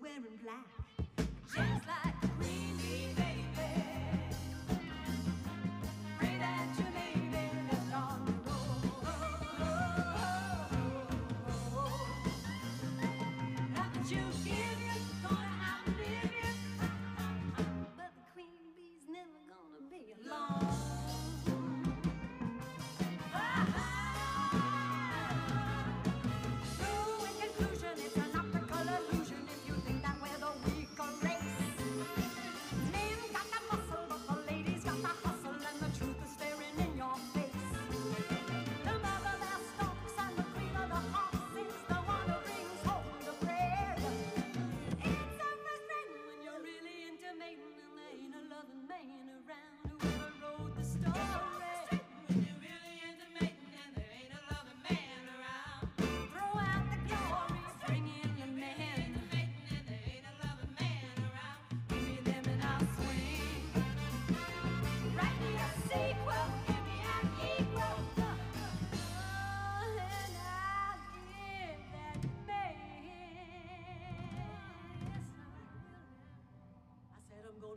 wearing black, just like the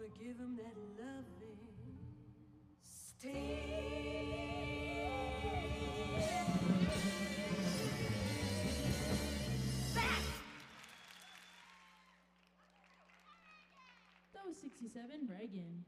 gonna give him that loving stay. That was 67, Reagan.